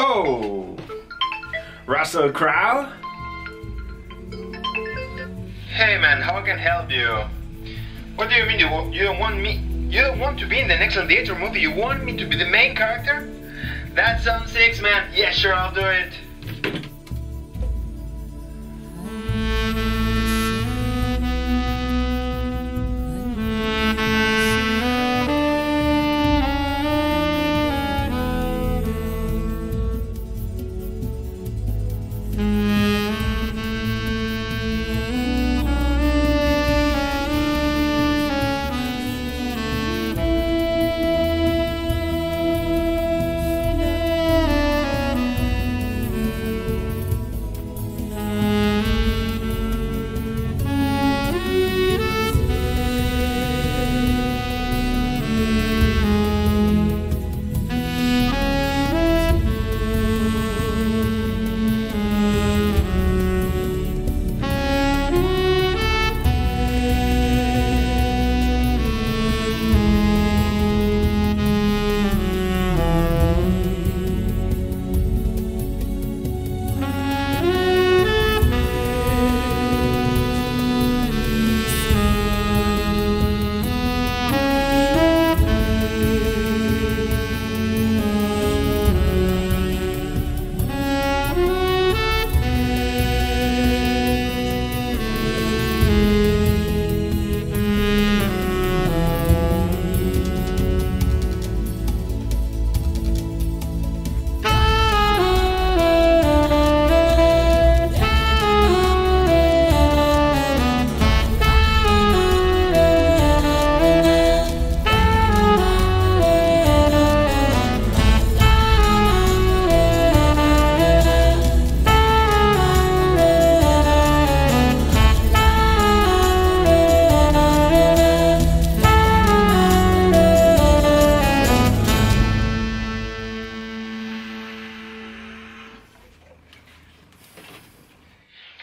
Oh, Russell Crowe? Hey man, how can I help you? What do you mean you, you don't want me? You don't want to be in the next Gladiator movie? You want me to be the main character? That sounds six, man. Yeah, sure, I'll do it.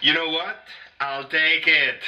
You know what? I'll take it.